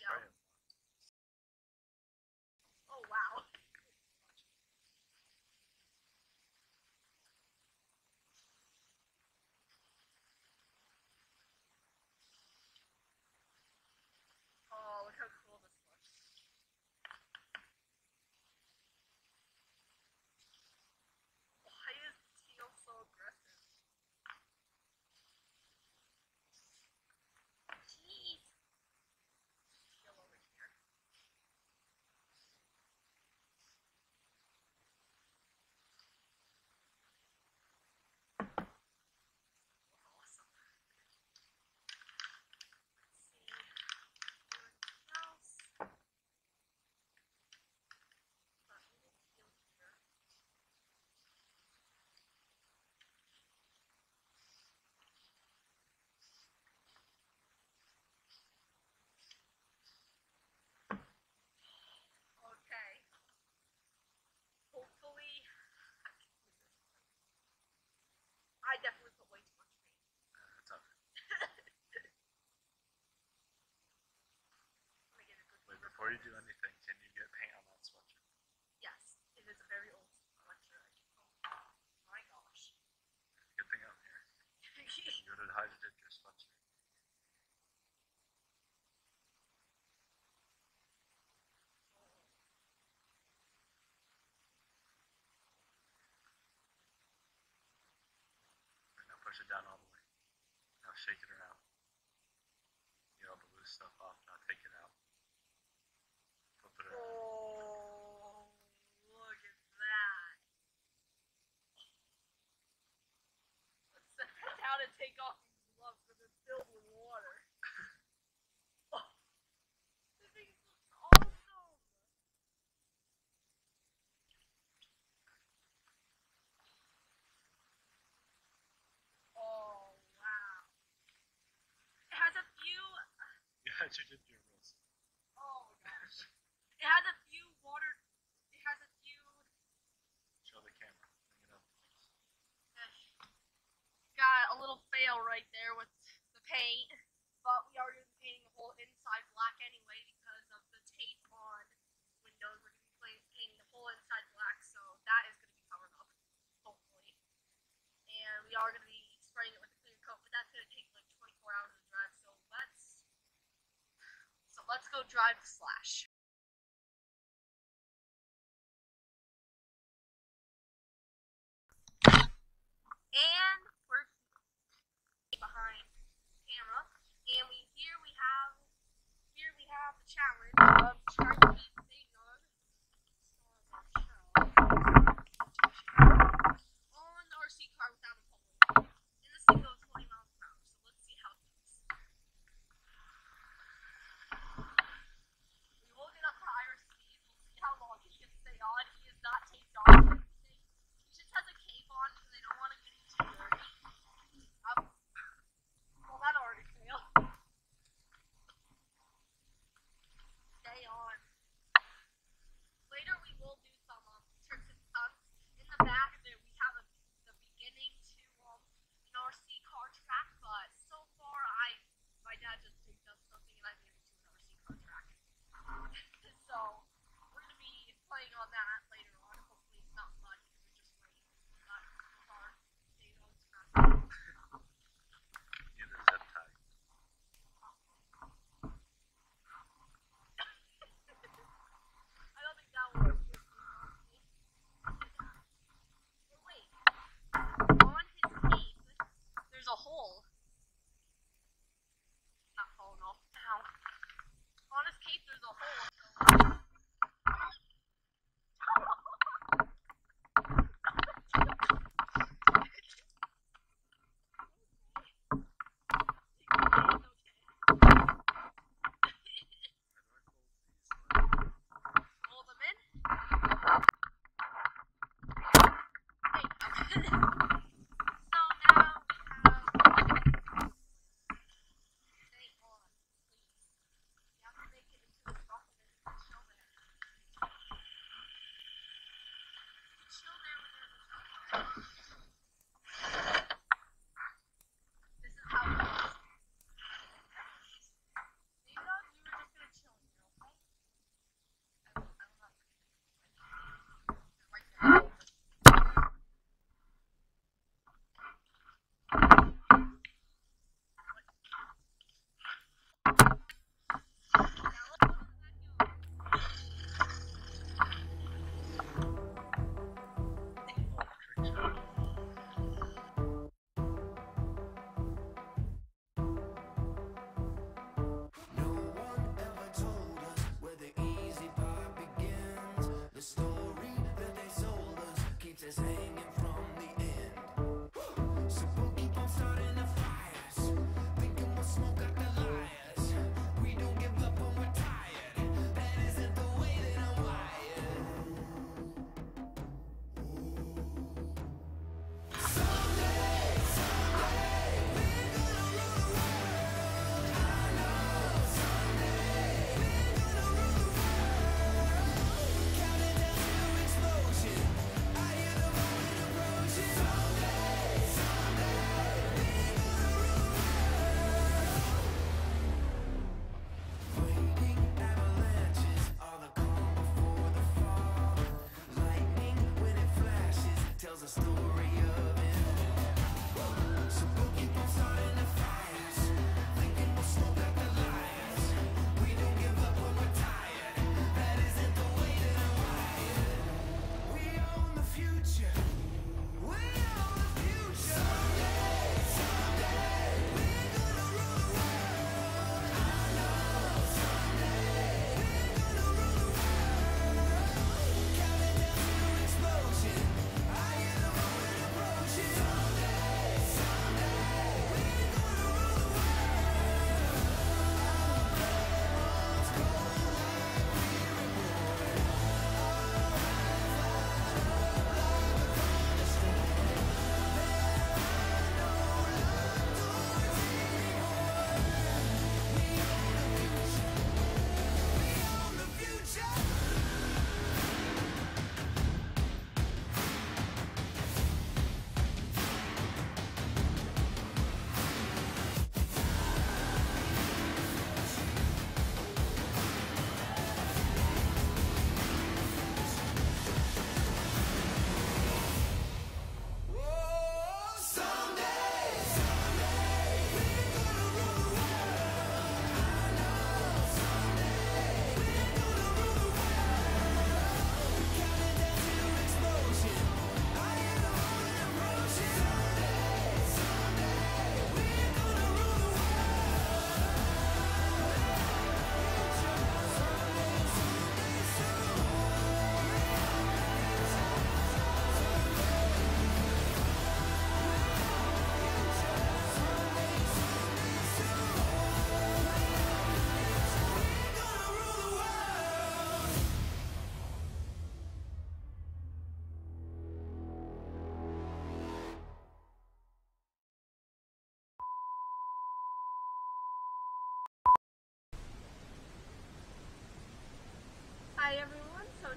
you go. spray 'em. Oh wow. Oh, look how cool this looks. Why is teal so aggressive? Jeez. Teal over here. Awesome. Let's see. Anything else? Not really teal here. Okay. Hopefully, I can do this. I definitely put way too much paint. Uh, Wait, before you do anything, can you get paint on that sweatshirt? Yes, it is a very old sweatshirt. Oh my gosh. Good thing I'm here. You go to hide it in your sweatshirt. Push it down all the way. Now shake it around. Get all the loose stuff off. Now take it out. Flip it around. Oh, look at that. Down and take off these gloves because it's filled with water. oh, this thing looks awesome. Oh, wow. It has a few Yeah, you did your. Oh my gosh. It has a few water. It has a few. Show the camera. Bring it up. Got a little fail right there with the paint, but we are going to be painting the whole inside black anyway because of the tape on windows. We're going to be painting the whole inside black, so that is going to be covered up, hopefully. And we are going to be spraying it with a clear coat, but that's going to take like 24 hours to dry. So let's. So let's go drive slash.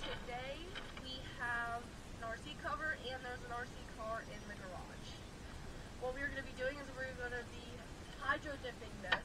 today we have an RC cover and there's an RC car in the garage. What we're going to be doing is we're going to be hydro dipping this.